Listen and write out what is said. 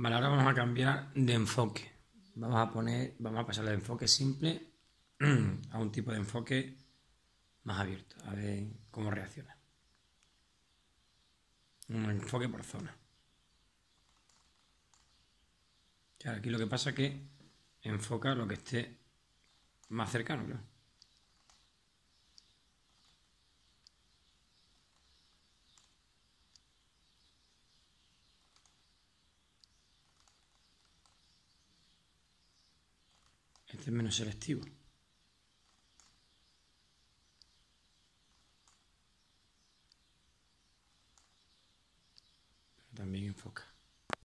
Vale, ahora vamos a cambiar de enfoque. Vamos a poner, vamos a pasar de enfoque simple a un tipo de enfoque más abierto. A ver cómo reacciona. Un enfoque por zona. aquí lo que pasa es que enfoca lo que esté más cercano, claro. Es menos selectivo. También enfoca.